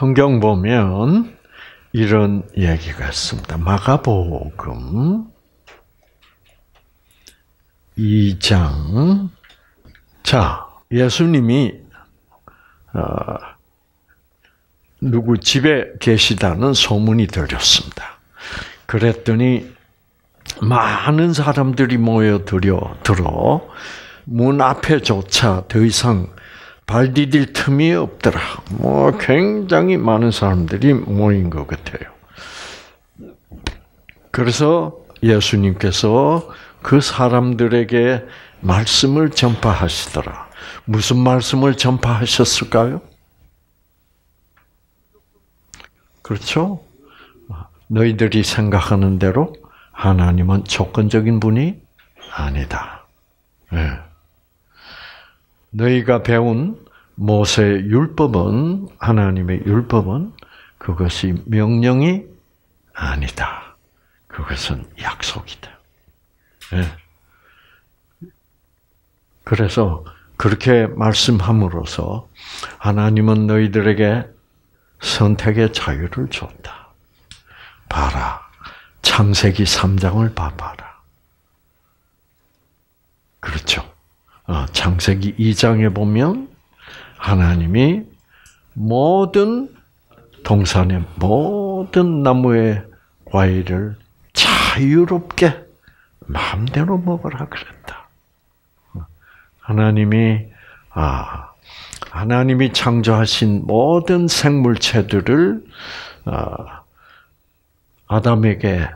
성경 보면 이런 얘기가 있습니다. 마가복음 2장. 자, 예수님이 어, 누구 집에 계시다는 소문이 들렸습니다. 그랬더니 많은 사람들이 모여들어 들어 문 앞에조차 더 이상 발 디딜 틈이 없더라. 뭐 굉장히 많은 사람들이 모인 것 같아요. 그래서 예수님께서 그 사람들에게 말씀을 전파하시더라. 무슨 말씀을 전파하셨을까요? 그렇죠? 너희들이 생각하는 대로 하나님은 조건적인 분이 아니다. 네. 너희가 배운 모세 율법은 하나님의 율법은 그것이 명령이 아니다. 그것은 약속이다. 네. 그래서 그렇게 말씀함으로써 하나님은 너희들에게 선택의 자유를 줬다. 봐라. 창세기 3장을 봐봐라. 그렇죠. 어, 창세기 2장에 보면 하나님이 모든 동산의 모든 나무의 과일을 자유롭게 마음대로 먹으라 그랬다. 하나님이 아 하나님이 창조하신 모든 생물체들을 아, 아담에게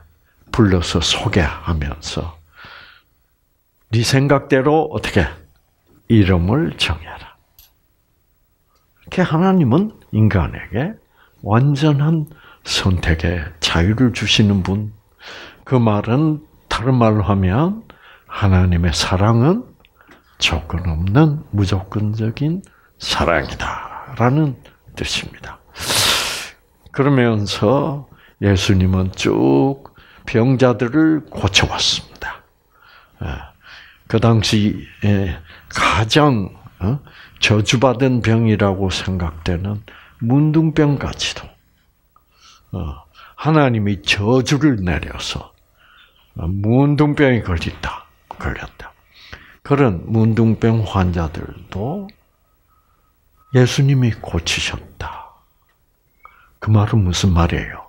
불러서 소개하면서 네 생각대로 어떻게 이름을 정해라. 이렇게 하나님은 인간에게 완전한 선택의 자유를 주시는 분. 그 말은 다른 말로 하면 하나님의 사랑은 조건 없는 무조건적인 사랑이다라는 뜻입니다. 그러면서 예수님은 쭉 병자들을 고쳐왔습니다. 예. 그 당시 가장 어, 저주받은 병이라고 생각되는 문둥병까지도 어, 하나님이 저주를 내려서 문둥병이 걸렸다, 걸렸다. 그런 문둥병 환자들도 예수님이 고치셨다. 그 말은 무슨 말이에요?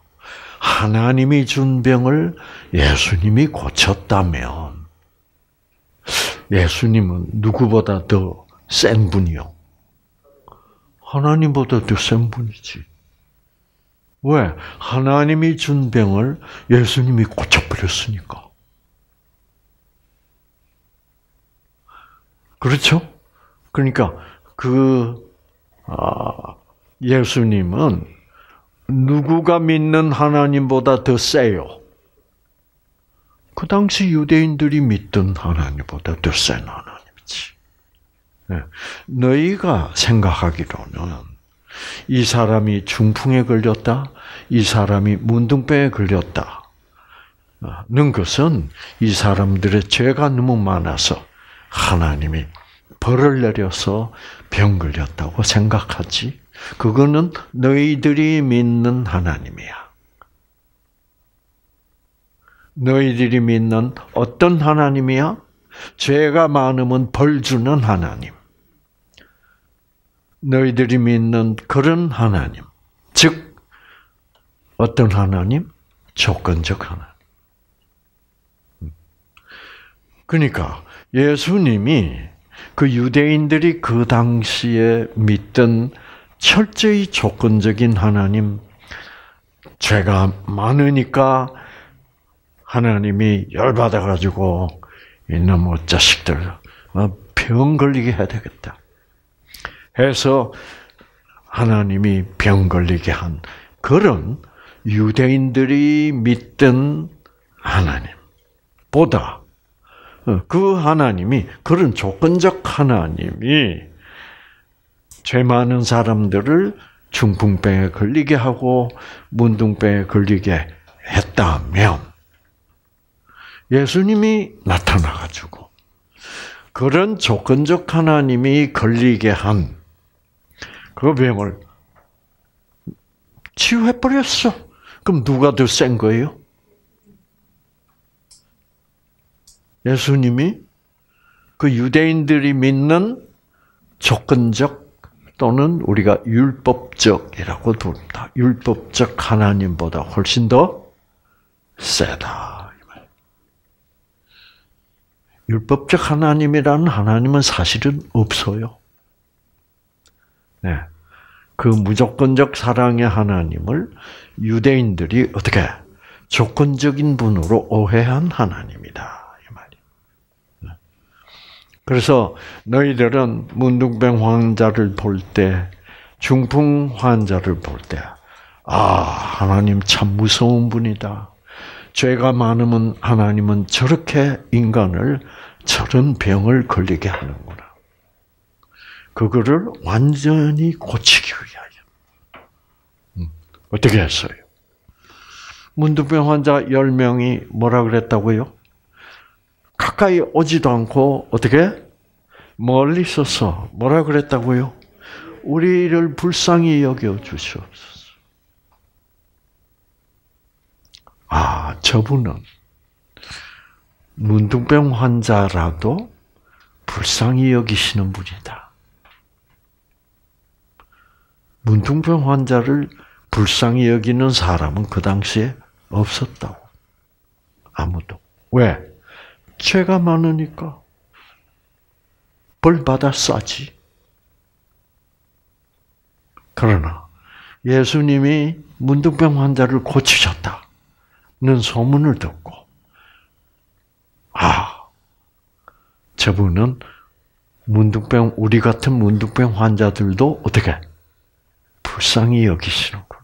하나님이 준 병을 예수님이 고쳤다면 예수님은 누구보다 더 센 분이요. 하나님보다 더 센 분이지. 왜? 하나님이 준 병을 예수님이 고쳐버렸으니까. 그렇죠? 그러니까 그 아, 예수님은 누구가 믿는 하나님보다 더 세요. 그 당시 유대인들이 믿던 하나님보다 더 센 하나님이지. 네. 너희가 생각하기로는 이 사람이 중풍에 걸렸다, 이 사람이 문둥병에 걸렸다. 는 것은 이 사람들의 죄가 너무 많아서 하나님이 벌을 내려서 병 걸렸다고 생각하지. 그거는 너희들이 믿는 하나님이야. 너희들이 믿는 어떤 하나님이야? 죄가 많으면 벌 주는 하나님. 너희들이 믿는 그런 하나님. 즉, 어떤 하나님? 조건적 하나님. 그러니까, 예수님이 그 유대인들이 그 당시에 믿던 철저히 조건적인 하나님, 죄가 많으니까 하나님이 열받아가지고 이놈의 자식들 어, 병 걸리게 해야 되겠다. 해서 하나님이 병 걸리게 한 그런 유대인들이 믿던 하나님보다 어, 그 하나님이 그런 조건적 하나님이 죄 많은 사람들을 중풍병에 걸리게 하고 문둥병에 걸리게 했다면 예수님이 나타나가지고 그런 조건적 하나님이 걸리게 한 그 병을 해버렸어. 그럼 누가 더 센 거예요? 예수님이 그 유대인들이 믿는 조건적 또는 우리가 율법적이라고 부릅니다. 율법적 하나님보다 훨씬 더 세다. 율법적 하나님이라는 하나님은 사실은 없어요. 네. 그 무조건적 사랑의 하나님을 유대인들이 어떻게 조건적인 분으로 오해한 하나님이다. 이 말이. 네. 그래서 너희들은 문둥병 환자를 볼 때, 중풍 환자를 볼 때, 아, 하나님 참 무서운 분이다. 죄가 많으면 하나님은 저렇게 인간을 저런 병을 걸리게 하는구나. 그거를 완전히 고치기 위하여. 음, 어떻게 했어요? 문두병 환자 10명이 뭐라 그랬다고요? 가까이 오지도 않고 어떻게? 멀리 있어서 뭐라 그랬다고요? 우리를 불쌍히 여겨 주시옵소서. 아, 저분은 문둥병 환자라도 불쌍히 여기시는 분이다. 문둥병 환자를 불쌍히 여기는 사람은 그 당시에 없었다고. 아무도. 왜? 죄가 많으니까. 벌 받아 싸지. 그러나 예수님이 문둥병 환자를 고치셨다. 는 소문을 듣고, 아, 저분은 문둥병, 우리 같은 문둥병 환자들도 어떻게 불쌍히 여기시는구나.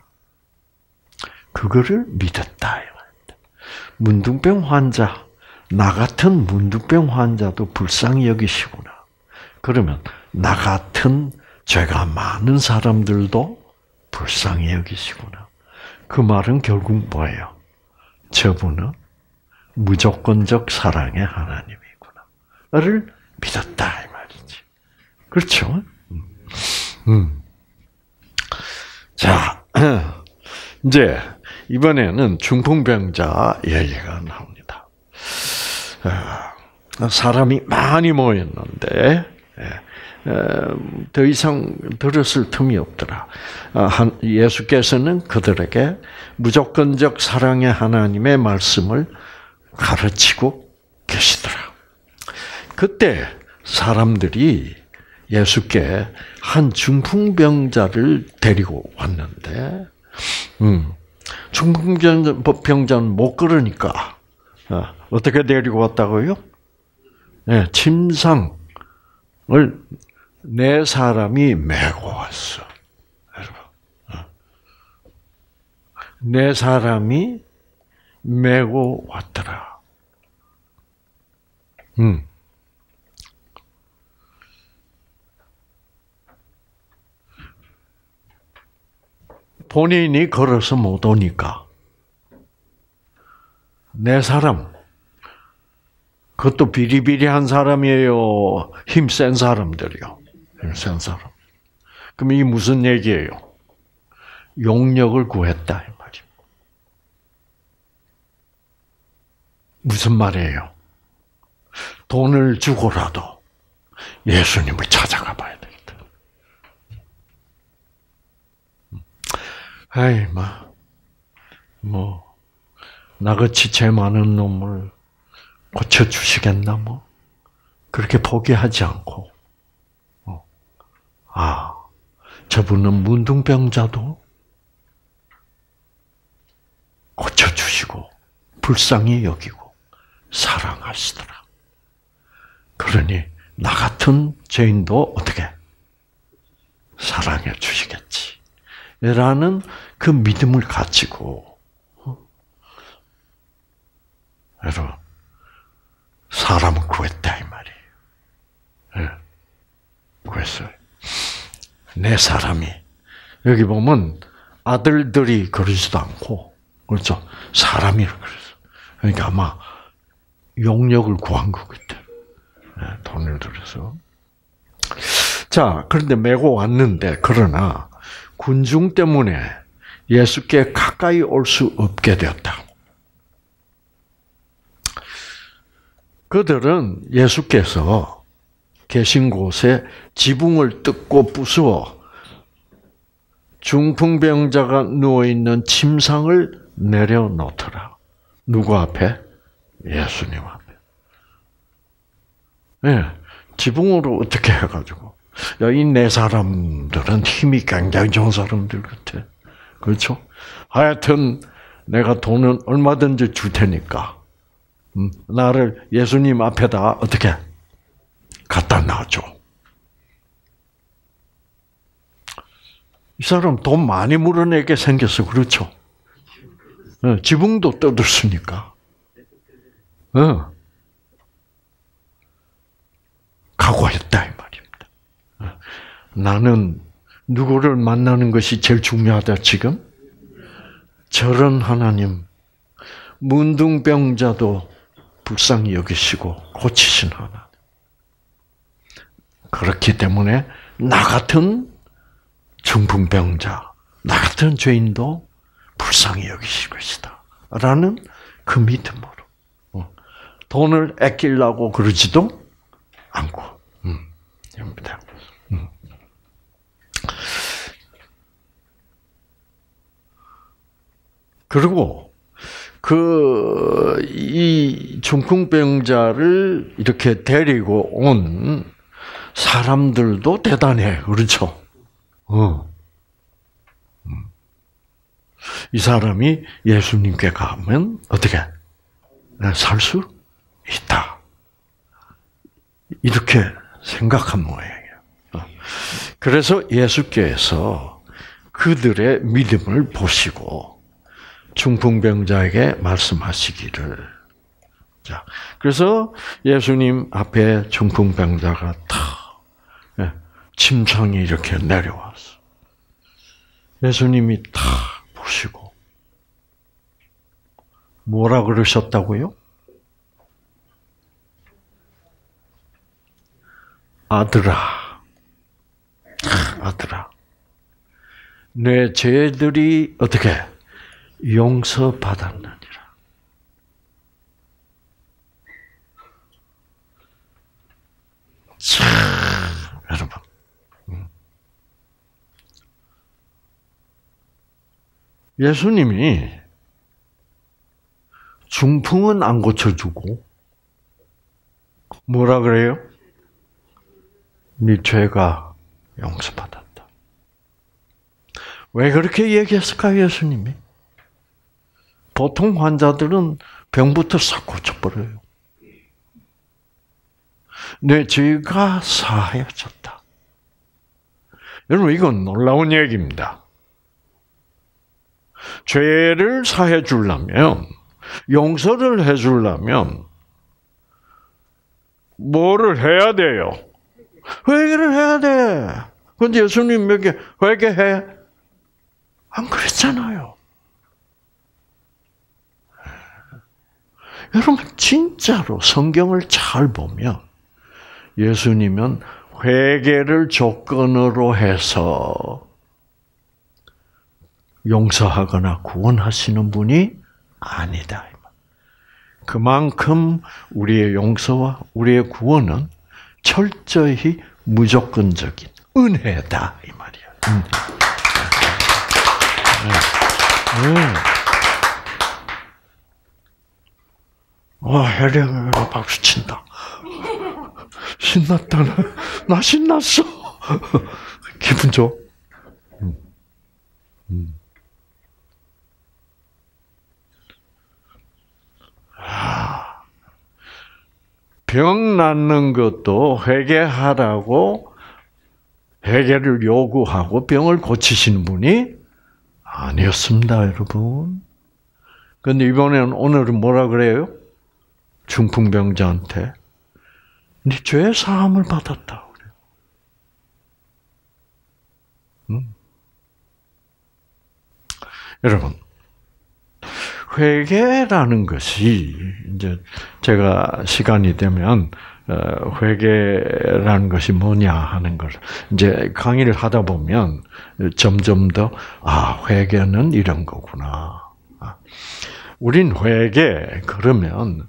그거를 믿었다. 문둥병 환자, 나 같은 문둥병 환자도 불쌍히 여기시구나. 그러면 나 같은 죄가 많은 사람들도 불쌍히 여기시구나. 그 말은 결국 뭐예요? 저분은 무조건적 사랑의 하나님이구나를 믿었다 이 말이지. 그렇죠? 음. 음. 자, 이제 이번에는 중풍병자 얘기가 나옵니다. 어, 사람이 많이 모였는데 예, 어, 더 이상 들었을 틈이 없더라. 어, 예수께서는 그들에게 무조건적 사랑의 하나님의 말씀을 가르치고 계시더라. 그때 사람들이 예수께 한 중풍병자를 데리고 왔는데, 음, 중풍병자는 못 걸으니까, 어, 떻게 데리고 왔다고요? 네, 침상을 네 사람이 메고 왔어. 네 사람이 메고 왔더라. 음. 본인이 걸어서 못 오니까 네 사람 그것도 비리비리한 사람이에요. 힘 센 사람들이요. 힘센 사람. 그럼 이 무슨 얘기예요? 용력을 구했다. 무슨 말이에요? 돈을 주고라도 예수님을 찾아가 봐야 되겠다. 아이, 뭐, 뭐, 나같이 죄 많은 놈을 고쳐 주시겠나, 뭐. 그렇게 포기하지 않고, 어. 아, 저분은 문둥병자도 고쳐주시고, 불쌍히 여기고, 사랑하시더라. 그러니 나 같은 죄인도 어떻게 사랑해 주시겠지. 라는 그 믿음을 가지고 어? 여러분 사람을 구했다 이 말이에요. 네. 구했어요. 내 사람이 여기 보면 아들들이 그러지도 않고 그렇죠. 사람이 그랬어. 그러니까 아마 용역을 구한 것 같아. 네, 돈을 들여서. 자, 그런데 메고 왔는데, 그러나, 군중 때문에 예수께 가까이 올 수 없게 되었다. 그들은 예수께서 계신 곳에 지붕을 뜯고 부수어 중풍병자가 누워 있는 침상을 내려놓더라. 누구 앞에? 예수님 앞에. 예, 네, 지붕으로 어떻게 해가지고. 야, 이 네 사람들은 힘이 굉장히 좋은 사람들 같아. 그렇죠? 하여튼, 내가 돈은 얼마든지 줄 테니까, 음, 나를 예수님 앞에다 어떻게 갖다 놔줘. 이 사람 돈 많이 물어내게 생겼어. 그렇죠? 어, 지붕도 떠들으니까. 어. 각오했다 이 말입니다. 어. 나는 누구를 만나는 것이 제일 중요하다 지금? 저런 하나님 문둥병자도 불쌍히 여기시고 고치신 하나님. 그렇기 때문에 나 같은 중풍병자, 나 같은 죄인도 불쌍히 여기실 것이다. 라는 그 믿음으로. 어. 돈을 아끼려고 그러지도 않고. 음. 음. 그리고 그 이 중풍병자를 이렇게 데리고 온 사람들도 대단해, 그렇죠? 어. 음. 이 사람이 예수님께 가면 어떻게 네, 살수 있다. 이렇게 생각한 모양이에요. 어. 그래서 예수께서 그들의 믿음을 보시고 중풍병자에게 말씀하시기를 자, 그래서 예수님 앞에 중풍병자가 탁 침상이 이렇게 내려왔어. 예수님이 탁 보시고 뭐라 그러셨다고요? 아들아, 아들아, 내 죄들이 어떻게 용서받았느니라. 참, 여러분. 예수님이 중풍은 안 고쳐주고 뭐라 그래요? 네 죄가 용서받았다. 왜 그렇게 얘기했을까요, 예수님이? 보통 환자들은 병부터 싹 고쳐버려요. 내 죄가 사하여졌다. 여러분, 이건 놀라운 얘기입니다. 죄를 사해 주려면 용서를 해 주려면 뭐를 해야 돼요? 회개를 해야 돼. 근데 예수님 몇개 회개해? 안 그랬잖아요. 여러분 진짜로 성경을 잘 보면 예수님은 회개를 조건으로 해서 용서하거나 구원하시는 분이 아니다. 그만큼 우리의 용서와 우리의 구원은 철저히 무조건적인 은혜다 이 말이야. 음. 네. 네. 와 해령을 박수 친다. 신났다 나, 나 신났어. 기분 좋. 음. 음. 병 낫는 것도 회개하라고 회개를 요구하고 병을 고치시는 분이 아니었습니다, 여러분. 근데 이번에는 오늘은 뭐라 그래요? 중풍병자한테 네죄 사함을 받았다 그래요. 음. 여러분, 회개라는 것이 이제 제가 시간이 되면 어, 회개라는 것이 뭐냐 하는 걸 이제 강의를 하다 보면 점점 더 아, 회개는 이런 거구나. 아, 우린 회개 그러면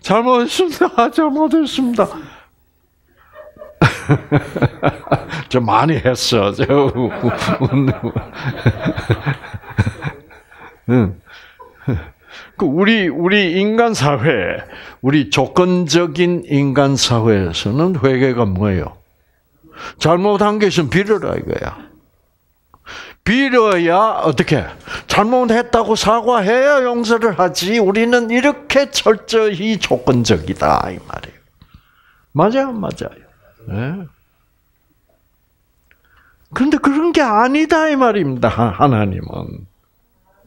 잘못했습니다. 잘못했습니다. 좀 많이 했어. 응. 그 우리 우리 인간 사회, 우리 조건적인 인간 사회에서는 회개가 뭐예요? 잘못한 게 있으면 빌어라 이거야. 빌어야 어떻게 잘못했다고 사과해야 용서를 하지. 우리는 이렇게 철저히 조건적이다 이 말이에요. 맞아요, 맞아요. 네. 그런데 그런 게 아니다 이 말입니다. 하나님은.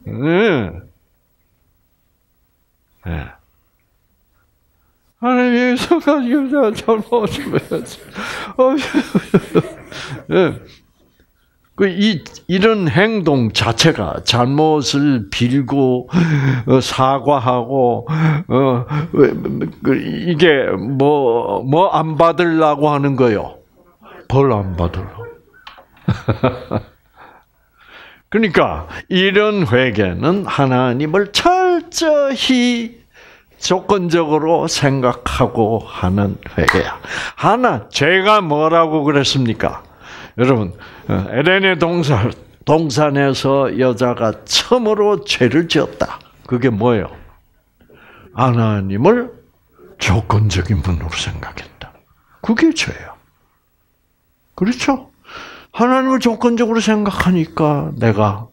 네. 네. 하나님 성가시고 잘못했지. 네. 그이 이런 행동 자체가 잘못을 빌고 어, 사과하고 어 그, 이게 뭐 뭐 안 받으려고 하는 거요. 벌 안 받으러. 그러니까 이런 회개는 하나님을 철저히 조건적으로 생각하고 하는 회개야. 하나 제가 뭐라고 그랬습니까? 여러분 어, 에덴의 동산 동산에서 여자가 처음으로 죄를 지었다. 그게 뭐예요? 하나님을 조건적인 분으로 생각했다. 그게 죄야. 그렇죠? 하나님을 조건적으로 생각하니까 내가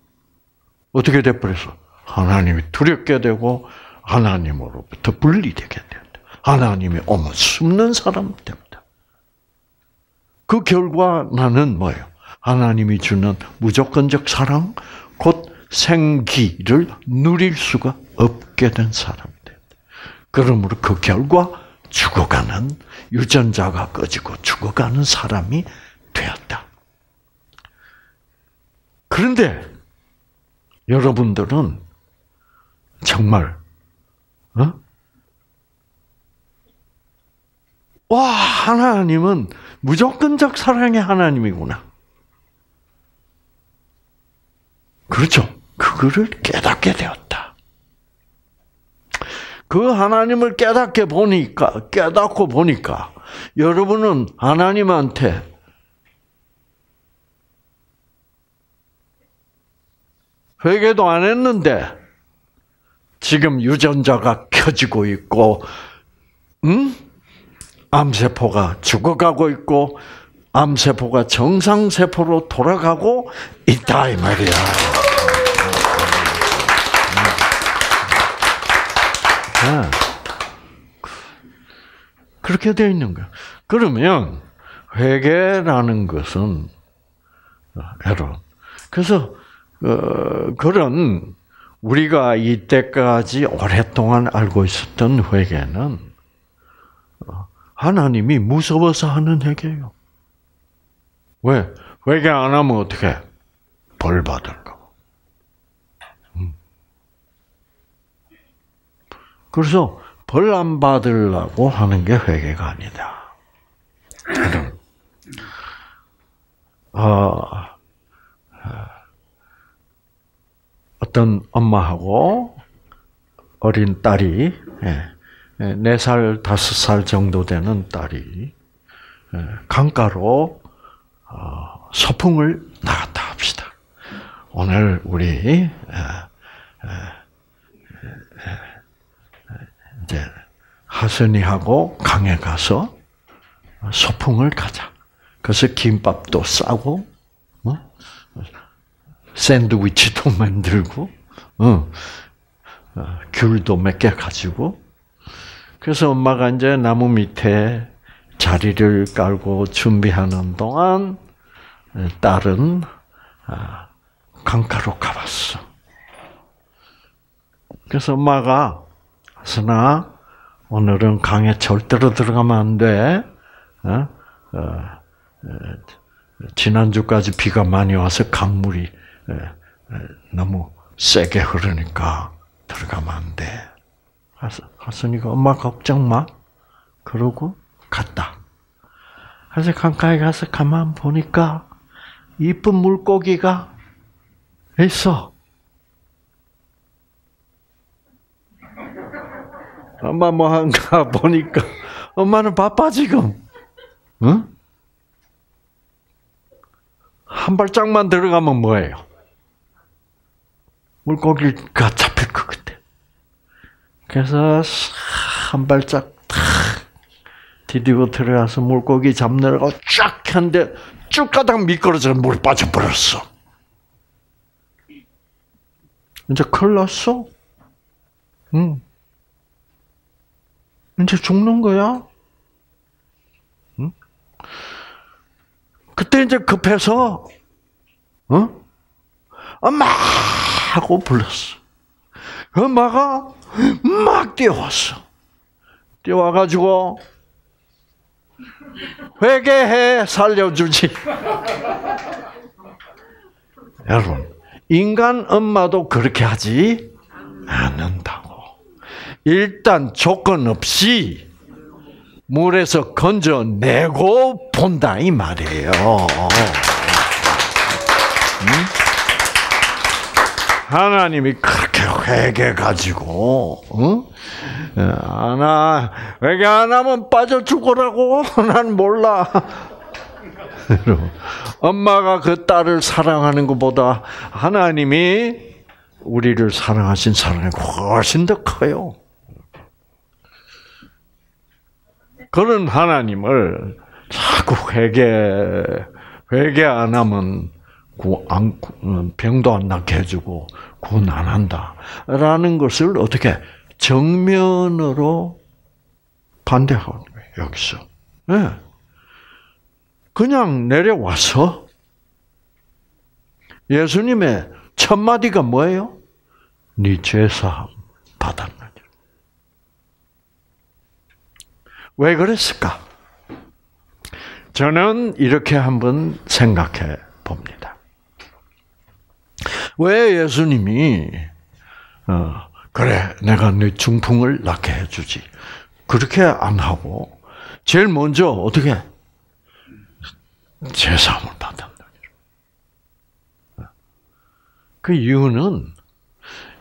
어떻게 돼버렸어? 하나님이 두렵게 되고 하나님으로부터 분리되게 된다. 하나님이 오면 숨는 사람 됩니다. 그 결과 나는 뭐예요? 하나님이 주는 무조건적 사랑, 곧 생기를 누릴 수가 없게 된 사람이 됩니다. 그러므로 그 결과 죽어가는 유전자가 꺼지고 죽어가는 사람이 되었다. 그런데 여러분들은 정말 어? 와 하나님은 무조건적 사랑의 하나님이구나. 그렇죠. 그거를 깨닫게 되었다. 그 하나님을 깨닫게 보니까 깨닫고 보니까 여러분은 하나님한테 회개도 안 했는데 지금 유전자가 켜지고 있고, 음? 암세포가 죽어가고 있고, 암세포가 정상세포로 돌아가고 있다, 이 말이야. 네. 그렇게 되어 있는 거야. 그러면, 회개라는 것은, 여러분, 그래서 어, 그런 우리가 이때까지 오랫동안 알고 있었던 회개는 어, 하나님이 무서워서 하는 회개예요. 왜? 회개 안 하면 어떻게? 벌 받을 거. 음. 그래서 벌 안 받으려고 하는 게 회개가 아니다. 아, 어떤 엄마하고 어린 딸이 예, 예, 네 살, 다섯 살 정도 되는 딸이 예, 강가로 어, 소풍을 나갔다 합시다. 오늘 우리 이제 하선이하고 강에 가서 소풍을 가자. 그래서 김밥도 싸고 샌드위치도 만들고, 어, 어, 귤도 몇 개 가지고, 그래서 엄마가 이제 나무 밑에 자리를 깔고 준비하는 동안 딸은 아, 강가로 가봤어. 그래서 엄마가 선아 오늘은 강에 절대로 들어가면 안 돼. 어? 어, 지난주까지 비가 많이 와서 강물이 너무 세게 흐르니까 들어가면 안 돼. 하선이가 엄마 걱정 마. 그러고 갔다. 그래서 강가에 가서 가만 보니까 이쁜 물고기가 있어. 엄마 뭐 한가 보니까 엄마는 바빠 지금. 응? 한 발짝만 들어가면 뭐예요? 물고기가 잡힐 것 같아. 그래서 한 발짝 탁 디디고 들어가서 물고기 잡느라고 쫙 한데 쭉 가다가 미끄러져 물 빠져버렸어. 이제 큰일 났어. 응. 이제 죽는 거야. 응? 그때 이제 급해서, 어? 엄마! 하고 불렀어. 엄마가 막 뛰어왔어. 뛰어와가지고, 회개해, 살려주지. 여러분, 인간 엄마도 그렇게 하지 않는다고. 일단 조건 없이 물에서 건져내고 본다 이 말이에요. 하나님이 그렇게 회개 가지고, 응? 하나 회개 안 하면 빠져 죽으라고 난 몰라. 엄마가 그 딸을 사랑하는 것보다 하나님이 우리를 사랑하신 사랑이 훨씬 더 커요. 그런 하나님을 자꾸 회개 회개 안 하면 구안 병도 안 낫게 해주고 구원 안 한다라는 것을 어떻게 정면으로 반대하는 거예요 여기서. 네. 그냥 내려와서 예수님의 첫 마디가 뭐예요? 네 죄사함 받았느냐. 왜 그랬을까? 저는 이렇게 한번 생각해 봅니다. 왜 예수님이 어, 그래 내가 네 중풍을 낫게 해주지 그렇게 안 하고 제일 먼저 어떻게 제사함을 받았다. 그 이유는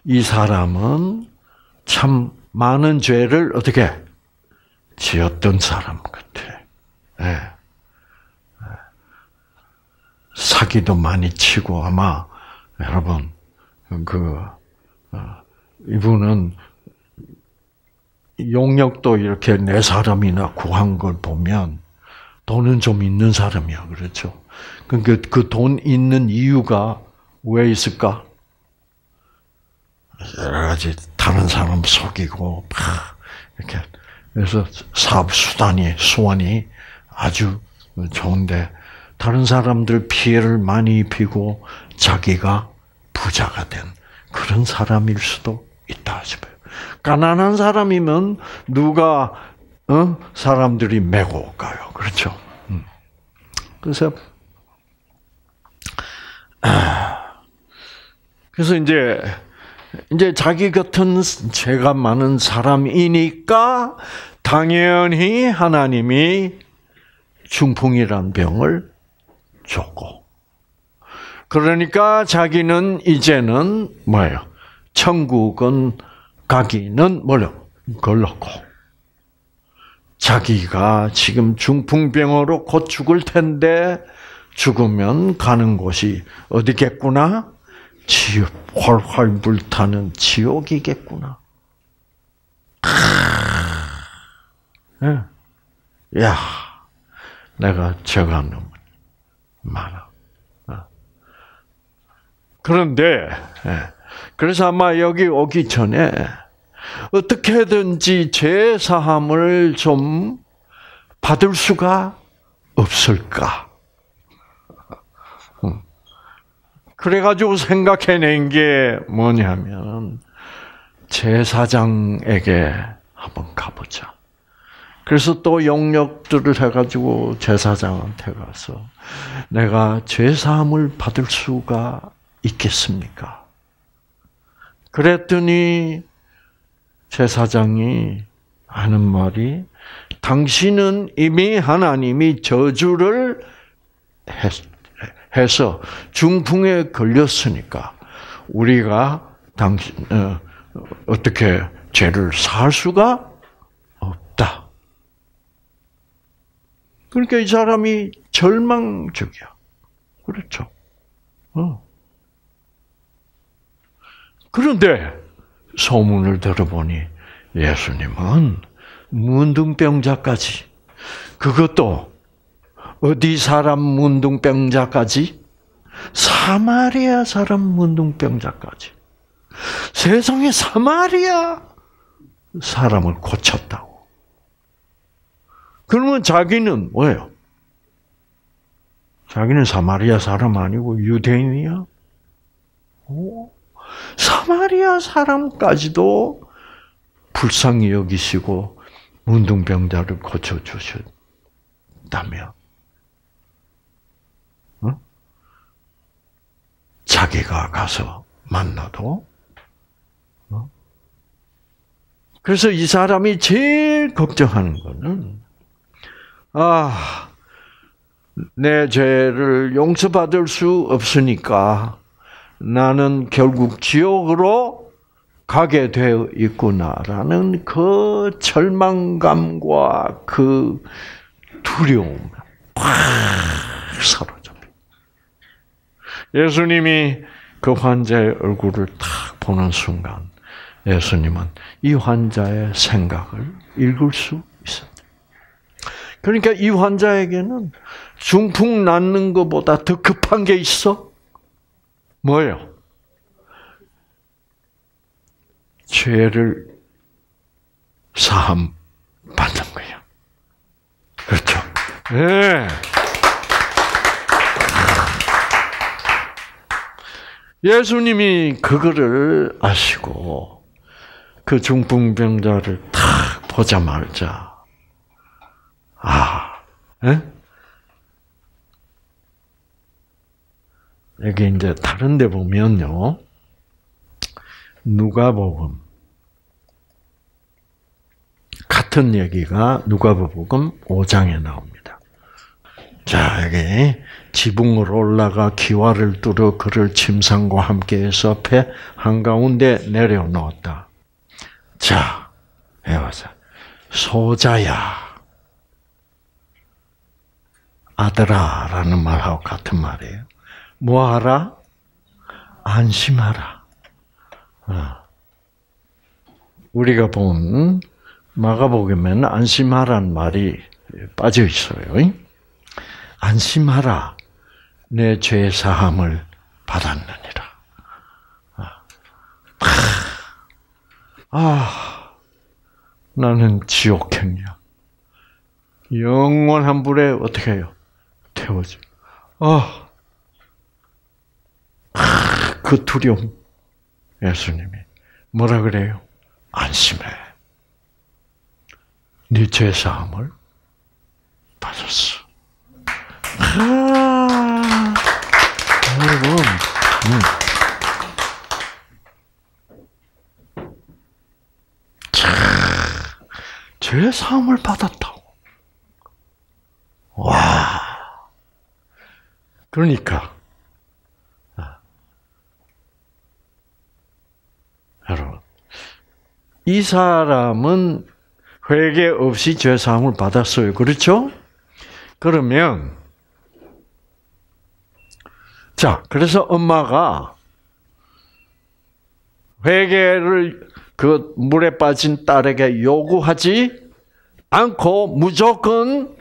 이 사람은 참 많은 죄를 어떻게 지었던 사람 같아. 네. 사기도 많이 치고 아마 여러분 그 어, 이분은 용역도 이렇게 네 사람이나 구한 걸 보면 돈은 좀 있는 사람이야, 그렇죠? 그러니까 그 돈 있는 이유가 왜 있을까? 여러 가지 다른 사람 속이고 이렇게 그래서 사업 수단이 수완이 아주 좋은데 다른 사람들 피해를 많이 입히고 자기가 부자가 된 그런 사람일 수도 있다 싶어요. 가난한 사람이면 누가 어? 사람들이 메고 가요. 그렇죠? 음. 그래서 아, 그래서 이제 이제 자기 같은 죄가 많은 사람이니까 당연히 하나님이 중풍이란 병을 줬고 그러니까 자기는 이제는 뭐예요? 천국은 가기는 뭐요? 걸렀고 자기가 지금 중풍병으로 곧 죽을 텐데 죽으면 가는 곳이 어디겠구나? 지옥, 활활 불타는 지옥이겠구나. 예. 야, 내가 죄가 너무 많아. 어. 그런데, 예. 그래서 아마 여기 오기 전에 어떻게든지 죄 사함을 좀 받을 수가 없을까? 음. 그래가지고 생각해낸 게 뭐냐면 제사장에게 한번 가보자. 그래서 또 용역들을 해가지고 제사장한테 가서 내가 죄사함을 받을 수가 있겠습니까? 그랬더니 제사장이 하는 말이 당신은 이미 하나님이 저주를 해서 중풍에 걸렸으니까 우리가 당신 어, 어떻게 죄를 살 수가 없다. 그러니까 이 사람이 절망적이야. 그렇죠. 어. 그런데 소문을 들어보니 예수님은 문둥병자까지 그것도 어디 사람 문둥병자까지 사마리아 사람 문둥병자까지 세상에 사마리아 사람을 고쳤다고. 그러면 자기는 뭐예요? 자기는 사마리아 사람 아니고 유대인이야? 오, 사마리아 사람까지도 불쌍히 여기시고 문둥병자를 고쳐주셨다며. 어? 자기가 가서 만나도 어? 그래서 이 사람이 제일 걱정하는 거는 아, 내 죄를 용서받을 수 없으니까 나는 결국 지옥으로 가게 되어 있구나라는 그 절망감과 그 두려움 팍 사로잡혀. 예수님이 그 환자의 얼굴을 탁 보는 순간 예수님은 이 환자의 생각을 읽을 수 있습니다. 그러니까 이 환자에게는 중풍 낫는 것보다 더 급한 게 있어? 뭐예요? 죄를 사함 받는 거야. 그렇죠? 네. 예수님이 그거를 아시고 그 중풍병자를 탁 보자마자 아, 에? 여기 이제 다른 데 보면요. 누가복음 같은 얘기가 누가복음 5장에 나옵니다. 자, 여기 지붕으로 올라가 기와를 뚫어 그를 침상과 함께해서 배 한가운데 내려놓았다. 자, 해보자. 소자야. 아들아라는 말하고 같은 말이에요. 뭐하라? 안심하라. 어. 우리가 본 마가복음에는 안심하라는 말이 빠져 있어요. 안심하라. 내 죄 사함을 받았느니라. 아, 아 나는 지옥행이야. 영원한 불에 어떻게 해요? 태워져. 아, 그 두려움. 예수님이 뭐라 그래요? 안심해. 네 죄사함을 받았어. 아, 여러분, 음. 죄 사함을 받았다고. 와. 그러니까 아. 여러분 이 사람은 회개 없이 죄 사함을 받았어요. 그렇죠? 그러면 자, 그래서 엄마가 회개를 그 물에 빠진 딸에게 요구하지 않고 무조건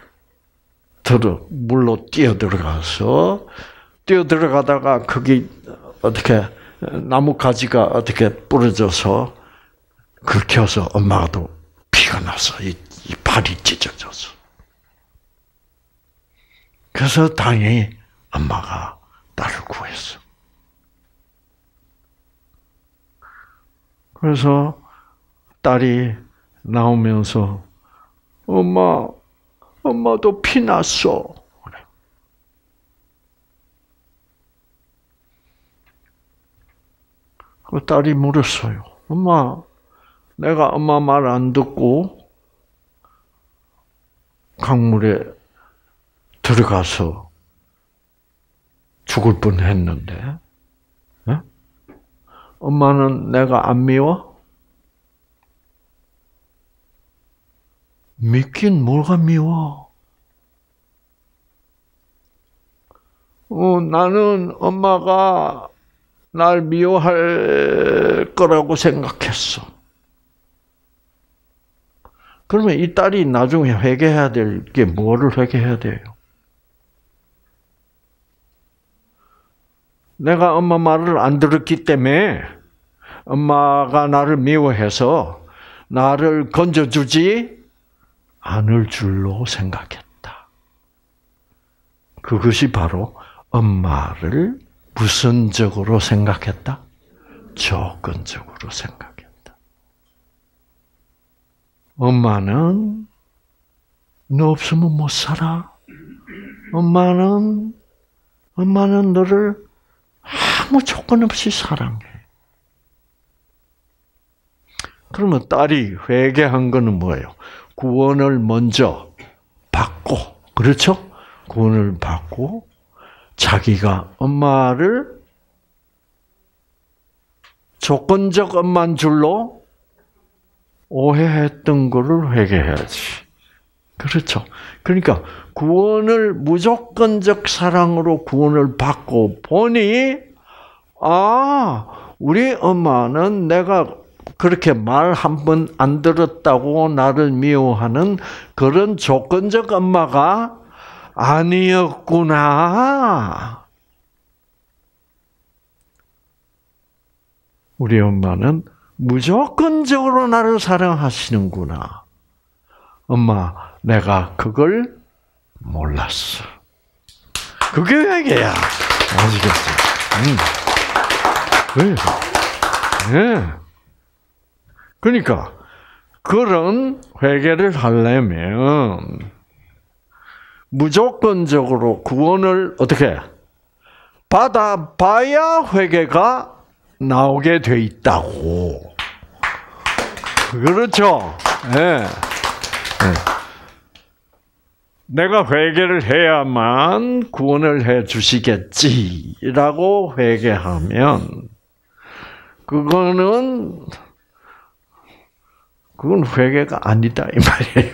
들어 물로 뛰어 들어가서 뛰어 들어가다가 거기 어떻게 나무 가지가 어떻게 부러져서 긁혀서 엄마도 피가 나서 이, 이 발이 찢어졌어. 그래서 다행히 엄마가 딸을 구했어. 그래서 딸이 나오면서 엄마, 엄마도 피 났어. 그 딸이 물었어요. 엄마, 내가 엄마 말 안 듣고 강물에 들어가서 죽을 뻔 했는데, 네? 엄마는 내가 안 미워? 믿긴 뭐가 미워? 어, 나는 엄마가 날 미워할 거라고 생각했어. 그러면 이 딸이 나중에 회개해야 될 게 뭐를 회개해야 돼요? 내가 엄마 말을 안 들었기 때문에 엄마가 나를 미워해서 나를 건져주지 않을 줄로 생각했다. 그것이 바로 엄마를 무선적으로 생각했다? 조건적으로 생각했다. 엄마는 너 없으면 못 살아. 엄마는 엄마는 너를 아무 조건 없이 사랑해. 그러면 딸이 회개한 거는 뭐예요? 구원을 먼저 받고, 그렇죠? 구원을 받고, 자기가 엄마를 조건적 엄만 줄로 오해했던 것을 회개해야지. 그렇죠. 그러니까 구원을 무조건적 사랑으로 구원을 받고 보니 아 우리 엄마는 내가 그렇게 말 한 번 안 들었다고 나를 미워하는 그런 조건적 엄마가 아니었구나. 우리 엄마는 무조건적으로 나를 사랑하시는구나. 엄마, 내가 그걸 몰랐어. 그게 회개야. 아시겠어? 응. 네. 그러니까 그런 회개를 하려면 무조건적으로 구원을 어떻게 받아봐야 회개가 나오게 돼 있다고. 그렇죠. 네. 네. 내가 회개를 해야만 구원을 해 주시겠지라고 회개하면 그거는 그건 회개가 아니다 이 말이에요.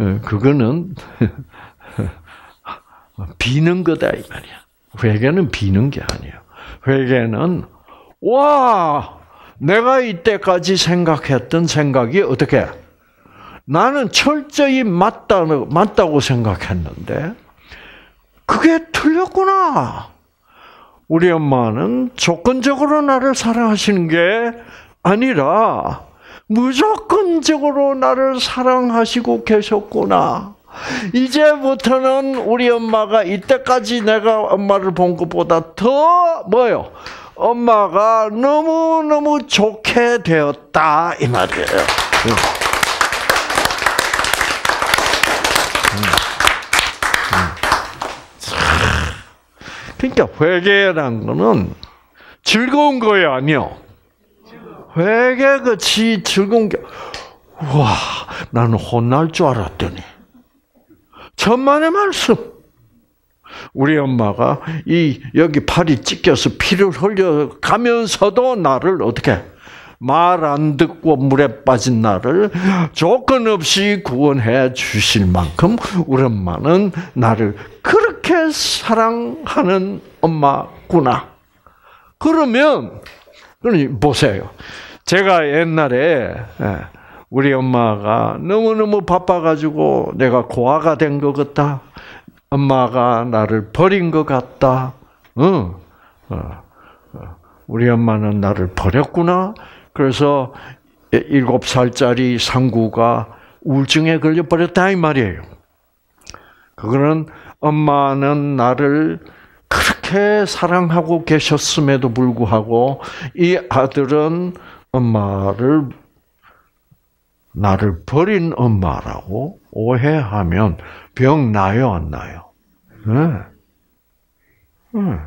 예, 그거는 비는 거다 이 말이야. 회개는 비는 게 아니에요. 회개는 와 내가 이때까지 생각했던 생각이 어떻게 나는 철저히 맞다 맞다고 생각했는데 그게 틀렸구나. 우리 엄마는 조건적으로 나를 사랑하시는 게 아니라 무조건적으로 나를 사랑하시고 계셨구나. 이제부터는 우리 엄마가 이때까지 내가 엄마를 본 것보다 더 뭐요? 엄마가 너무 너무 좋게 되었다 이 말이에요. 그러니까 회개란 거는 즐거운 거예요, 아니요? 회개같이 즐거운 게, 와, 나는 혼날 줄 알았더니. 천만의 말씀. 우리 엄마가 이 여기 팔이 찢겨서 피를 흘려가면서도 나를 어떻게 말 안 듣고 물에 빠진 나를 조건 없이 구원해 주실 만큼 우리 엄마는 나를 그렇게 사랑하는 엄마구나. 그러면 보세요. 제가 옛날에 예, 우리 엄마가 너무너무 바빠가지고 내가 고아가 된 것 같다. 엄마가 나를 버린 것 같다. 응. 어, 어. 우리 엄마는 나를 버렸구나. 그래서 일곱 살짜리 상구가 우울증에 걸려 버렸다 이 말이에요. 그거는 엄마는 나를 그렇게 사랑하고 계셨음에도 불구하고 이 아들은 엄마를 나를 버린 엄마라고 오해하면 병 나요 안 나요? 네. 네.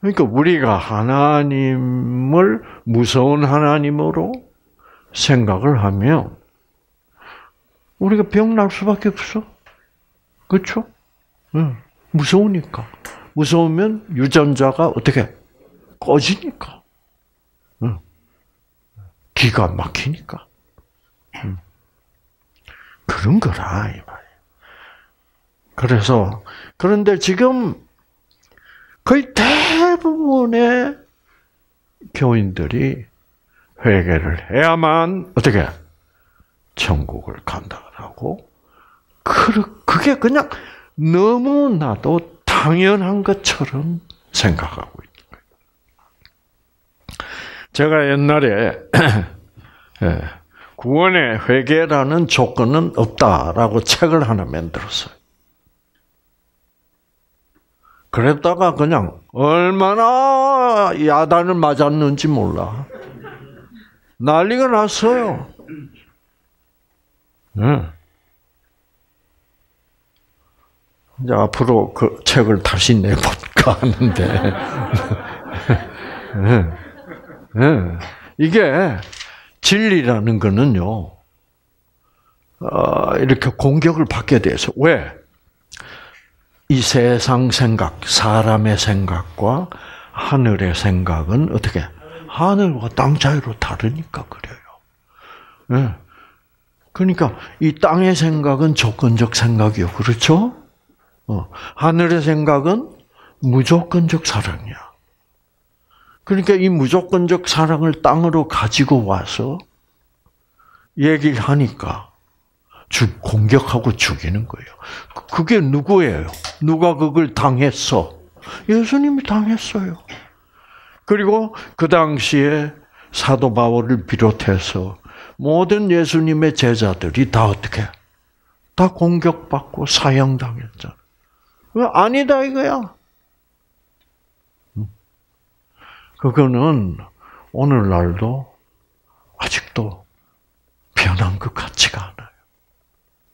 그러니까 우리가 하나님을 무서운 하나님으로 생각을 하면 우리가 병 날 수밖에 없어. 그렇죠? 응. 무서우니까. 무서우면 유전자가 어떻게 꺼지니까. 응. 기가 막히니까. 응. 그런 거라 이 말. 그래서 그런데 지금 거의 대부분의 교인들이 회개를 해야만 어떻게 천국을 간다라고 그게 그냥 너무나도 당연한 것처럼 생각하고 있는 거예요. 제가 옛날에 예, 구원의 회개라는 조건은 없다라고 책을 하나 만들었어요. 그랬다가 그냥 얼마나 야단을 맞았는지 몰라. 난리가 났어요. 네. 이제 앞으로 그 책을 다시 내볼까 하는데. 네. 네. 이게 진리라는 거는요, 어, 이렇게 공격을 받게 돼서, 왜? 이 세상 생각, 사람의 생각과 하늘의 생각은 어떻게, 하늘과 땅 차이로 다르니까 그래요. 네. 그러니까 이 땅의 생각은 조건적 생각이요. 그렇죠? 어. 하늘의 생각은 무조건적 사랑이야. 그러니까 이 무조건적 사랑을 땅으로 가지고 와서 얘기를 하니까 주, 공격하고 죽이는 거예요. 그게 누구예요? 누가 그걸 당했어? 예수님이 당했어요. 그리고 그 당시에 사도 바울을 비롯해서 모든 예수님의 제자들이 다 어떻게? 다 공격받고 사형당했잖아. 아니다 이거야. 그거는 오늘날도 아직도 변한 것 같지가 않아요.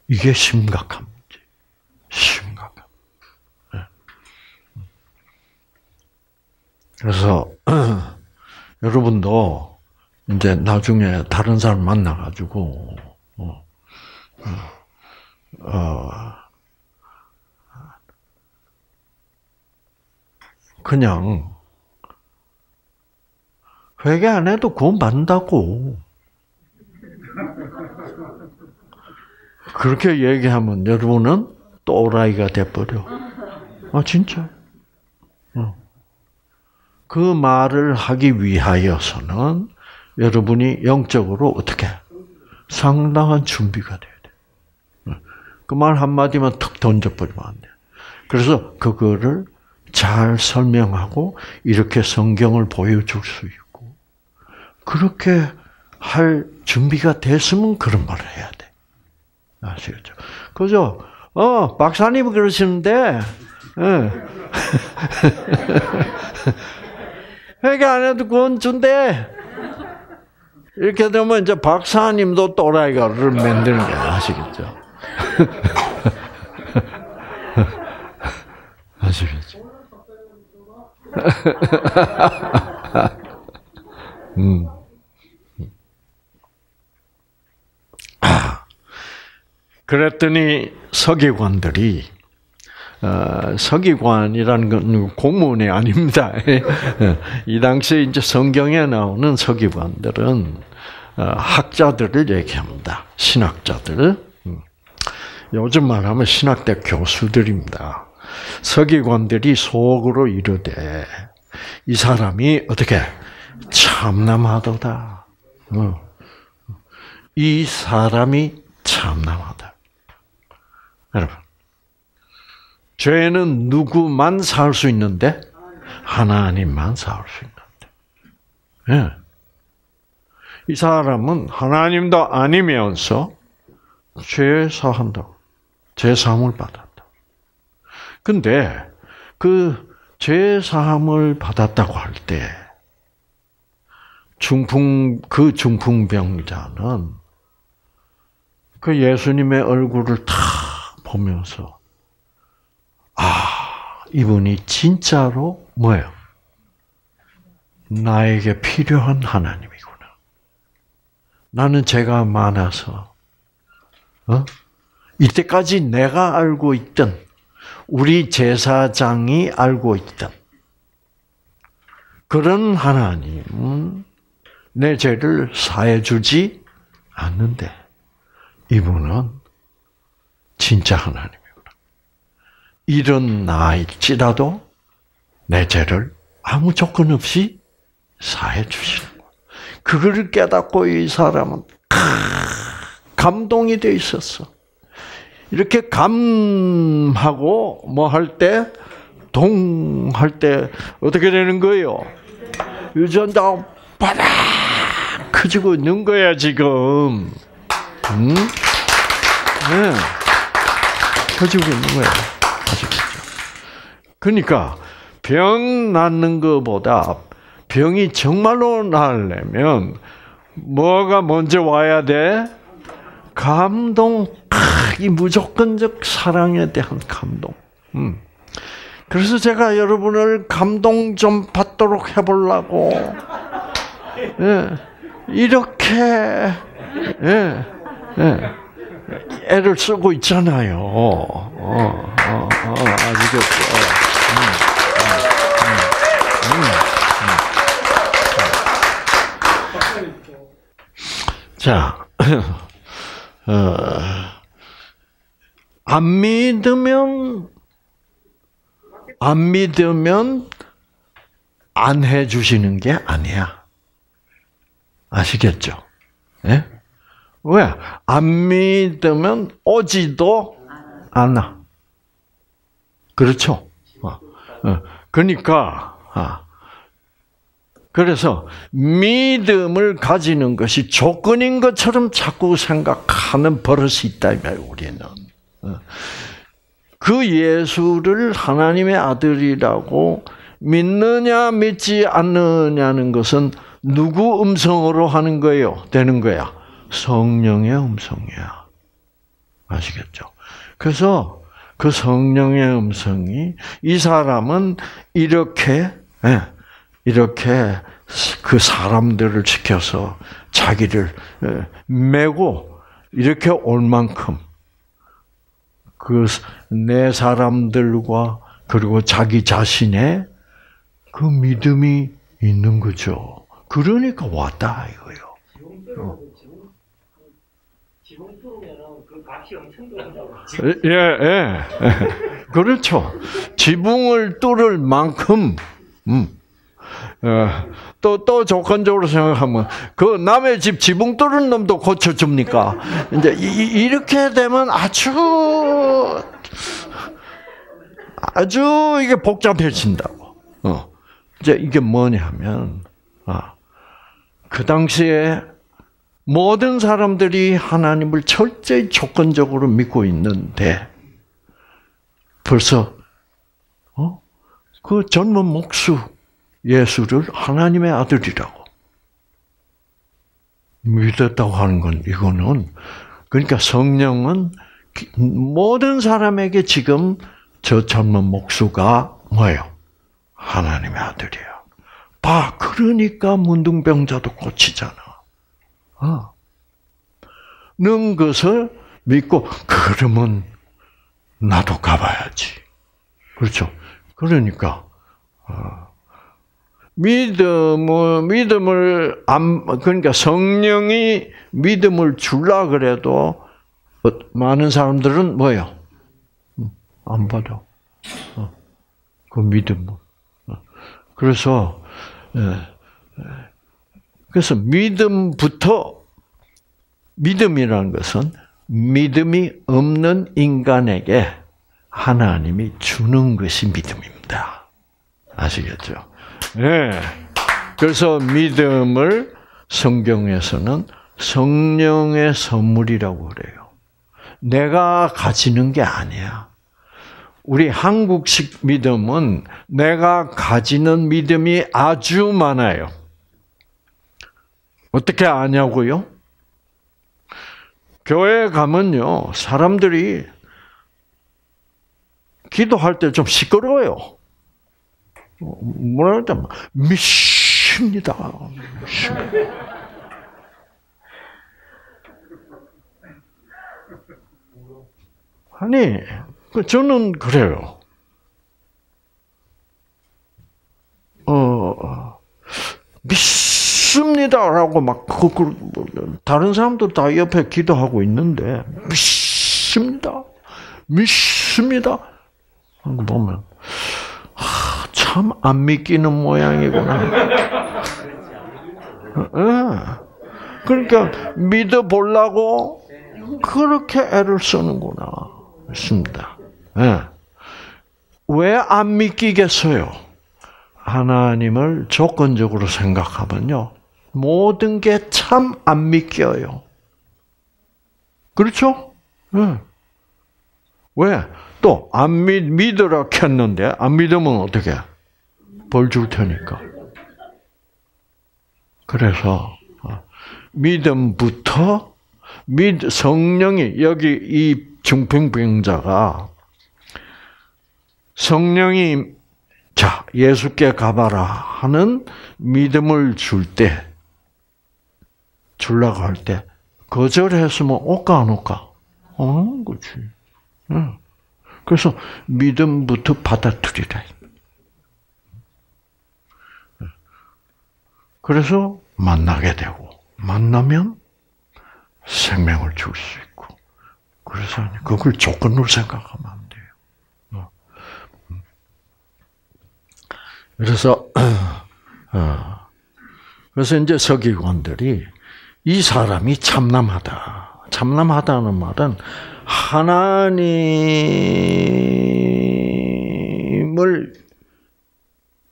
이게 심각한 문제. 심각한. 네. 그래서 여러분도 이제 나중에 다른 사람 만나 가지고 어, 어, 그냥 회개 안 해도 구원 받는다고. 그렇게 얘기하면 여러분은 또라이가 돼버려. 아, 진짜. 어. 그 말을 하기 위하여서는 여러분이 영적으로 어떻게 상당한 준비가 돼야 돼. 어. 그말 한마디만 툭 던져버리면 안 돼. 그래서 그거를 잘 설명하고 이렇게 성경을 보여줄 수 있고. 그렇게 할 준비가 됐으면 그런 말을 해야 돼. 아시겠죠? 그죠? 어, 박사님이 그러시는데, 예. 회개 안 해도 구원 준대. 이렇게 되면 이제 박사님도 또라이가를 만드는 게 아시겠죠? 아시겠죠? 음. 그랬더니 서기관들이 어, 서기관이라는 건 공무원이 아닙니다. 이 당시에 이제 성경에 나오는 서기관들은 어, 학자들을 얘기합니다. 신학자들. 음. 요즘 말하면 신학대 교수들입니다. 서기관들이 속으로 이르되 이 사람이 어떻게 참남하도다. 어. 이 사람이 참남하다. 여러분, 죄는 누구만 살 수 있는데 하나님만 살 수 있는데. 예. 이 사람은 하나님도 아니면서 죄 사한다. 죄 사함을 받았다. 근데 그 죄 사함을 받았다고 할 때 중풍 그 중풍병자는 그 예수님의 얼굴을 다 보면서 아 이분이 진짜로 뭐예요? 나에게 필요한 하나님이구나. 나는 죄가 많아서 어? 이때까지 내가 알고 있던 우리 제사장이 알고 있던 그런 하나님은 내 죄를 사해 주지 않는데 이분은 진짜 하나님이구나. 이런 나일지라도 내 죄를 아무 조건 없이 사해 주시는 거예요. 그걸 깨닫고 이 사람은 감동이 돼 있었어. 이렇게 감하고 뭐 할 때, 동 할 때 어떻게 되는 거예요? 유전자가 바닥 커지고 있는 거야 지금. 응? 네. 커지고 있는 거야. 아시겠죠? 그러니까 병 낫는 것보다 병이 정말로 나으려면 뭐가 먼저 와야 돼? 감동, 이 무조건적 사랑에 대한 감동. 음. 그래서 제가 여러분을 감동 좀 받도록 해보려고, 예, 이렇게, 예, 예, 애를 쓰고 있잖아요. 어, 어, 어, 아시겠죠? 음, 음, 음, 자, 어, 안 믿으면 안 믿으면 안 해주시는 게 아니야. 아시겠죠? 예? 왜? 안 믿으면 오지도 않아. 그렇죠? 어, 어. 그러니까, 아. 그래서 믿음을 가지는 것이 조건인 것처럼 자꾸 생각하는 버릇이 있다 우리는. 어. 그 예수를 하나님의 아들이라고 믿느냐 믿지 않느냐는 것은 누구 음성으로 하는 거예요? 되는 거야. 성령의 음성이야. 아시겠죠? 그래서 그 성령의 음성이 이 사람은 이렇게 예, 이렇게 그 사람들을 지켜서 자기를 메고 이렇게 올 만큼 그 내 사람들과 그리고 자기 자신의 그 믿음이 있는 거죠. 그러니까 왔다 이거요. 예, 예, 예. 그렇죠. 지붕을 뚫을 만큼, 음. 어, 또, 또 조건적으로 생각하면, 그 남의 집 지붕 뚫은 놈도 고쳐줍니까? 이제, 이, 렇게 되면 아주, 아주 이게 복잡해진다고. 어. 이제 이게 뭐냐 하면, 아, 그 당시에 모든 사람들이 하나님을 철저히 조건적으로 믿고 있는데, 벌써, 어? 그 젊은 목수, 예수를 하나님의 아들이라고 믿었다고 하는 건 이거는 그러니까 성령은 모든 사람에게 지금 저 젊은 목수가 뭐예요? 하나님의 아들이에요. 봐, 그러니까 문둥병자도 고치잖아. 어. 는 것을 믿고 그러면 나도 가봐야지. 그렇죠? 그러니까 어. 믿음을 믿음을 안 그러니까 성령이 믿음을 줄라 그래도 어, 많은 사람들은 뭐요? 음, 안 받아. 어, 그 믿음. 어. 그래서 그래서 믿음부터 믿음이라는 것은 믿음이 없는 인간에게 하나님이 주는 것이 믿음입니다. 아시겠죠? 네. 그래서 믿음을 성경에서는 성령의 선물이라고 그래요. 내가 가지는 게 아니야. 우리 한국식 믿음은 내가 가지는 믿음이 아주 많아요. 어떻게 아냐고요? 교회 가면요, 사람들이 기도할 때 좀 시끄러워요. 뭐라 그러냐, 미십니다. 아니, 그 저는 그래요. 어, 믿습니다라고 막, 그, 그, 다른 사람들 다 옆에 기도하고 있는데, 믿습니다. 믿습니다. 하고 보면, 아, 참 안 믿기는 모양이구나. 네. 그러니까 믿어보려고 그렇게 애를 쓰는구나. 있습니다. 네. 왜안 믿기겠어요? 하나님을 조건적으로 생각하면요. 모든 게 참 안 믿겨요. 그렇죠? 네. 왜? 또, 안 믿, 믿으라 켰는데, 안 믿으면 어떻게? 벌 줄 테니까. 그래서, 어, 믿음부터, 믿, 성령이, 여기 이 중풍병자가, 성령이, 자, 예수께 가봐라 하는 믿음을 줄 때, 줄라고 할 때, 거절했으면 올까, 안 올까? 어, 그렇지. 응. 그래서 믿음부터 받아들이라. 그래서 만나게 되고 만나면 생명을 줄 수 있고 그래서 그걸 조건으로 생각하면 안 돼요. 어. 그래서 어. 그래서 이제 서기관들이 이 사람이 참남하다. 참남하다는 말은 하나님을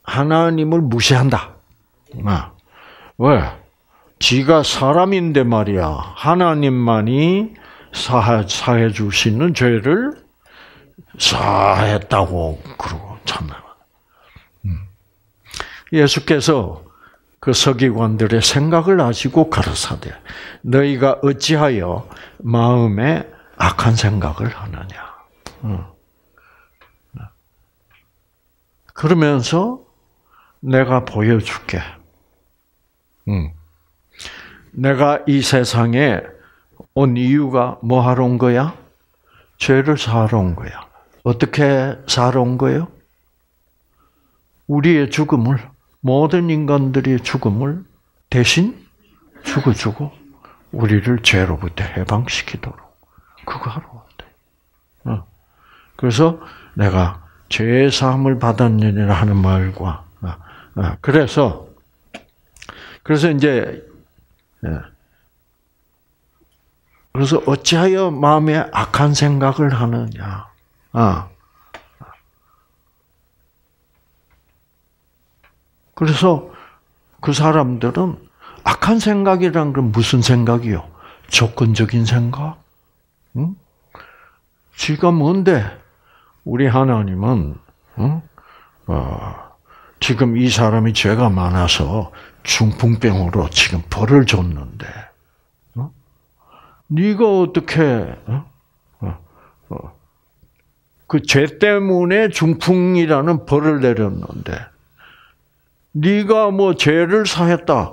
하나님을 무시한다. 아, 왜? 지가 사람인데 말이야. 하나님만이 사해, 사해 있는 죄를 사했다고 그러고 참나. 음. 예수께서 그 서기관들의 생각을 아시고 가르사대 너희가 어찌하여 마음에 악한 생각을 하느냐. 그러면서 내가 보여줄게. 내가 이 세상에 온 이유가 뭐 하러 온 거야? 죄를 사러 온 거야. 어떻게 사러 온 거예요? 우리의 죽음을, 모든 인간들의 죽음을 대신 죽어주고, 우리를 죄로부터 해방시키도록. 그거 하러 왔대. 어. 그래서 내가 죄 사함을 받았느니라 하는 말과 어, 어. 그래서 그래서 이제 예. 그래서 어찌하여 마음에 악한 생각을 하느냐? 그래서 그 사람들은 악한 생각이란 건 무슨 생각이요? 조건적인 생각? 응? 지가 뭔데? 우리 하나님은 응? 어, 지금 이 사람이 죄가 많아서 중풍병으로 지금 벌을 줬는데, 어? 네가 어떻게 어? 어, 어. 그죄 때문에 중풍이라는 벌을 내렸는데, 네가 뭐 죄를 사했다.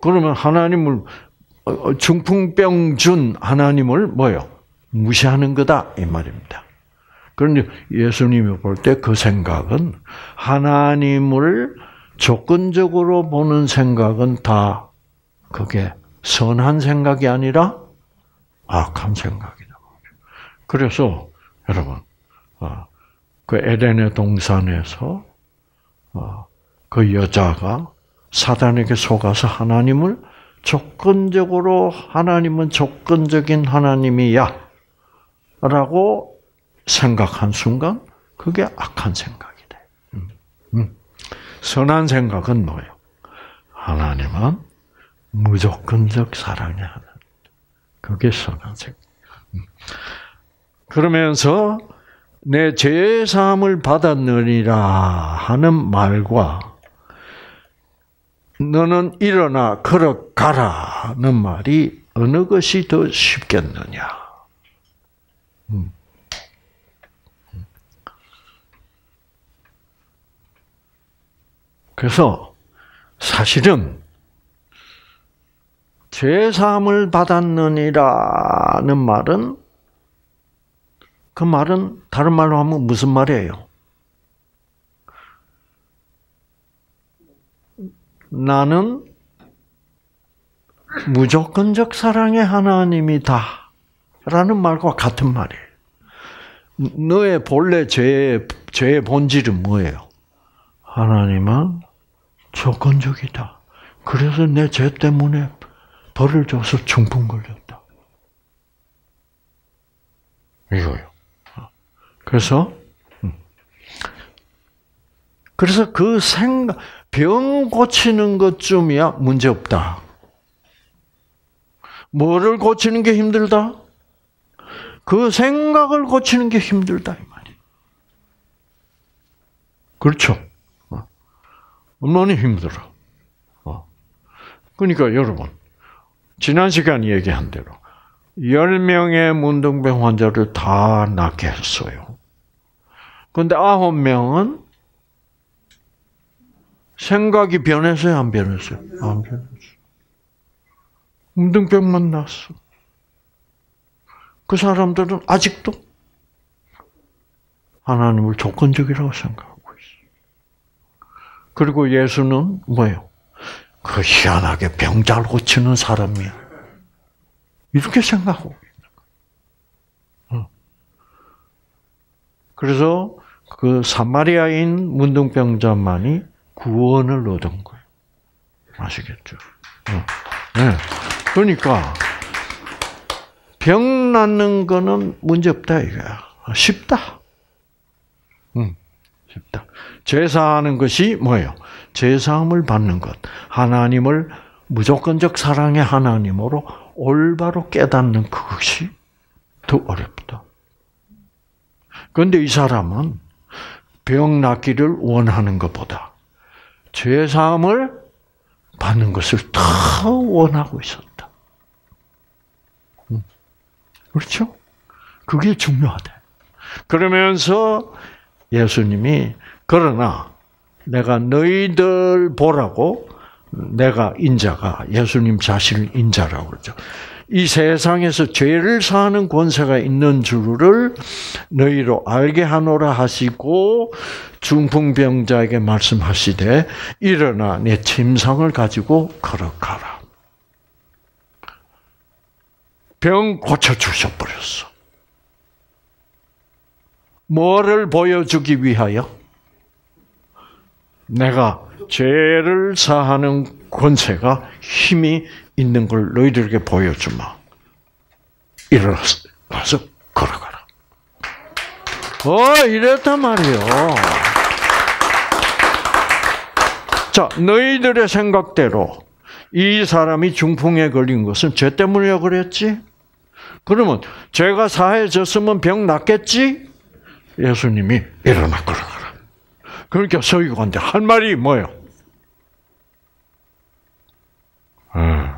그러면 하나님을 어, 어, 중풍병 준 하나님을 뭐요? 무시하는 거다 이 말입니다. 그런데 예수님이 볼 때 그 생각은 하나님을 조건적으로 보는 생각은 다 그게 선한 생각이 아니라 악한 생각이다. 그래서 여러분 어, 그 에덴의 동산에서 그 여자가 사단에게 속아서 하나님을 조건적으로 하나님은 조건적인 하나님이야. 라고 생각한 순간, 그게 악한 생각이 돼. 음, 음. 선한 생각은 뭐예요? 하나님은 무조건적 사랑이 하는. 그게 선한 생각. 음. 그러면서 내 죄사함을 받았느니라 하는 말과 너는 일어나 걸어가라는 말이 어느 것이 더 쉽겠느냐? 음. 그래서 사실은 죄 사함을 받았느니라는 말은 그 말은 다른 말로 하면 무슨 말이에요? 나는 무조건적 사랑의 하나님이다. 라는 말과 같은 말이에요. 너의 본래 죄의, 죄의 본질은 뭐예요? 하나님은 조건적이다. 그래서 내 죄 때문에 벌을 줘서 중풍 걸렸다. 이거요. 그래서 음. 그래서 그 생각 병 고치는 것쯤이야 문제 없다. 뭐를 고치는 게 힘들다? 그 생각을 고치는 게 힘들다 이 말이. 그렇죠. 어. 얼마나 힘들어. 어. 그러니까 여러분 지난 시간 얘기한 대로 10명의 문둥병 환자를 다 낫게 했어요. 근데 9명은 생각이 변했어요, 안 변했어요? 안 변했어요. 문둥병만 났어. 그 사람들은 아직도 하나님을 조건적이라고 생각하고 있어. 그리고 예수는 뭐예요? 그 희한하게 병 잘 고치는 사람이야. 이렇게 생각하고 있는 거예요. 그래서 그 사마리아인 문둥병자만이 구원을 얻은 거예요. 아시겠죠? 네. 그러니까 병 낫는 거는 문제 없다 이거야. 쉽다. 음, 쉽다. 제사하는 것이 뭐예요? 제사함을 받는 것. 하나님을 무조건적 사랑의 하나님으로 올바로 깨닫는 그것이 더 어렵다. 그런데 이 사람은 병 낫기를 원하는 것보다 죄 사함을 받는 것을 더 원하고 있었다. 음. 그렇죠? 그게 중요하대. 그러면서 예수님이 그러나 내가 너희들 보라고 내가 인자가 예수님 자신을 인자라고 그러죠. 이 세상에서 죄를 사하는 권세가 있는 줄을 너희로 알게 하노라 하시고 중풍병자에게 말씀하시되 일어나 내 침상을 가지고 걸어가라. 병 고쳐 주셔 버렸어. 뭐를 보여주기 위하여? 내가 죄를 사하는 권세가 힘이 있는 걸 너희들에게 보여주마. 일어나서 걸어가라. 어, 이랬단 말이요. 자, 너희들의 생각대로 이 사람이 중풍에 걸린 것은 죄 때문이라 그랬지? 그러면 죄가 사해졌으면 병 낫겠지? 예수님이 일어나 걸어가라. 그러니까 서기관한테 할 말이 뭐예요? 음.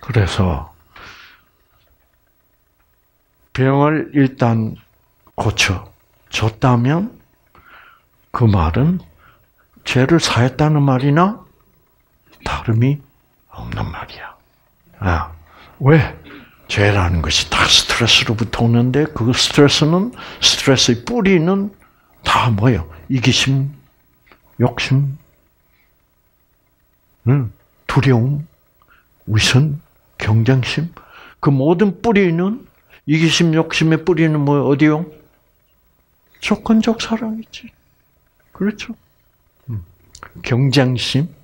그래서 병을 일단 고쳐 줬다면 그 말은 죄를 사했다는 말이나 다름이 없는 말이야. 아, 왜? 죄라는 것이 다 스트레스로부터 오는데 그 스트레스는 스트레스의 뿌리는 다 뭐예요? 이기심, 욕심, 두려움, 위선, 경쟁심. 그 모든 뿌리는 이기심, 욕심의 뿌리는 뭐 어디요? 조건적 사랑이지. 그렇죠? 경쟁심.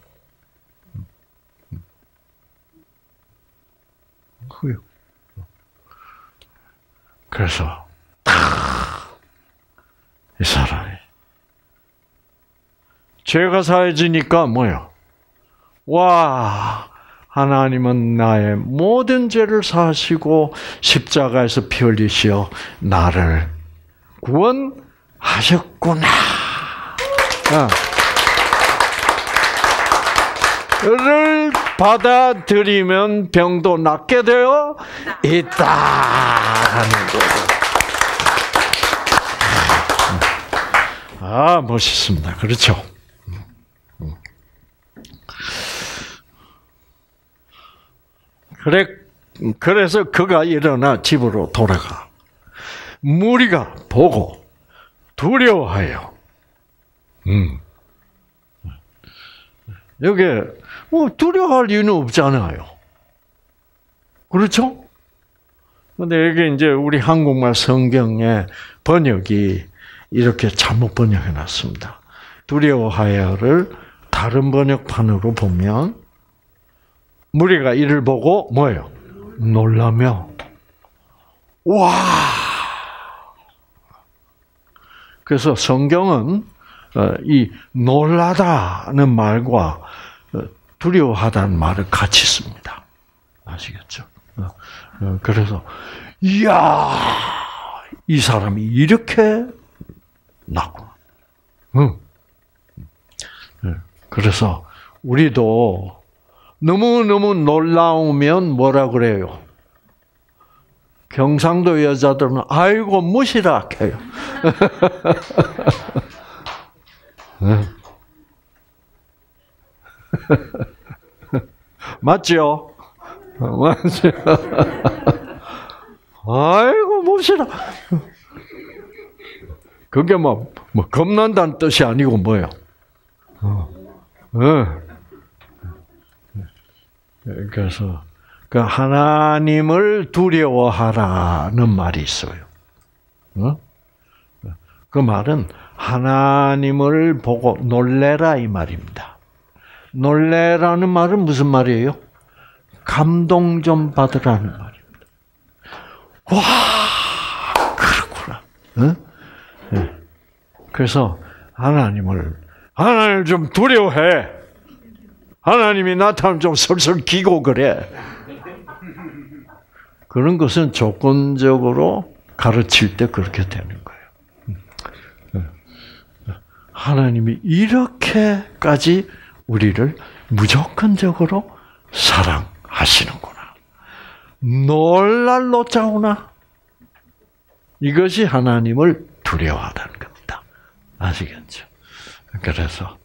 그요. 그래서 이 사람이 죄가 사해지니까 뭐요? 와 하나님은 나의 모든 죄를 사시고 십자가에서 피 흘리시어 나를 구원하셨구나. 를 받아들이면 병도 낫게 되어 있다라는 거죠. 아 멋있습니다. 그렇죠. 그래 그래서 그가 일어나 집으로 돌아가. 무리가 보고 두려워하여. 음. 여기 뭐 두려워할 이유는 없잖아요. 그렇죠? 근데 여기 이제 우리 한국말 성경의 번역이 이렇게 잘못 번역해 놨습니다. 두려워하여를 다른 번역판으로 보면 무리가 이를 보고 뭐예요? 놀라며 와. 그래서 성경은 어, 이 놀라다는 말과 어, 두려워하다는 말을 같이 씁니다. 아시겠죠? 어, 그래서 이야 이 사람이 이렇게 나구나. 응. 그래서 우리도 너무 너무 놀라우면 뭐라 그래요? 경상도 여자들은 아이고 무시라 해요. 맞죠? 맞죠? 아이고 무시라. 그게 뭐, 뭐 겁난다는 뜻이 아니고 뭐예요? 어. 어. 그래서 그 하나님을 두려워하라는 말이 있어요. 어? 그 말은 하나님을 보고 놀래라 이 말입니다. 놀래라는 말은 무슨 말이에요? 감동 좀 받으라는 말입니다. 와, 그렇구나. 어? 네. 그래서 하나님을 하나님을 좀 두려워해. 하나님이 나타나면 좀 설설 기고 그래. 그런 것은 조건적으로 가르칠 때 그렇게 되는 거예요. 하나님이 이렇게까지 우리를 무조건적으로 사랑하시는구나. 놀랄 노자구나. 이것이 하나님을 두려워하다는 겁니다. 아시겠죠? 그래서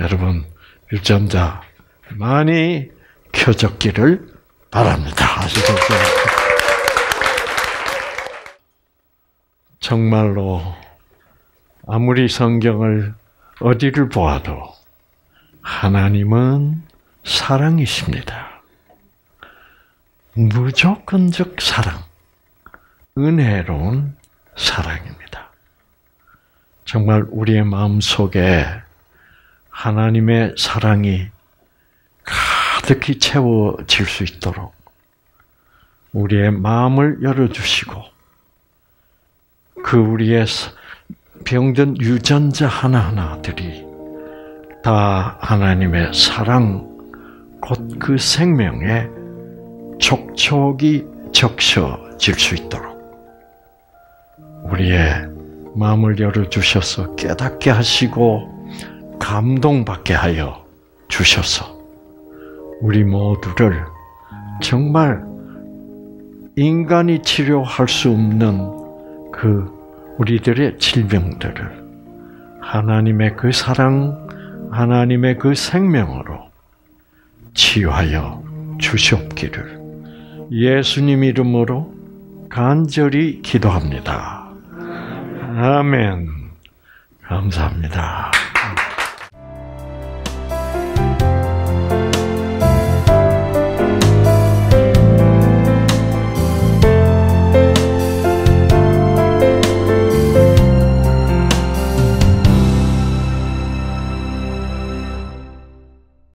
여러분 유전자 많이 켜졌기를 바랍니다. 아시겠죠? 정말로 아무리 성경을 어디를 보아도 하나님은 사랑이십니다. 무조건적 사랑, 은혜로운 사랑입니다. 정말 우리의 마음 속에 하나님의 사랑이 가득히 채워질 수 있도록 우리의 마음을 열어주시고 그 우리의 병든 유전자 하나하나들이 다 하나님의 사랑, 곧 그 생명에 촉촉이 적셔질 수 있도록 우리의 마음을 열어주셔서 깨닫게 하시고 감동받게 하여 주셔서 우리 모두를 정말 인간이 치료할 수 없는 그 우리들의 질병들을 하나님의 그 사랑, 하나님의 그 생명으로 치유하여 주시옵기를 예수님 이름으로 간절히 기도합니다. 아멘. 감사합니다.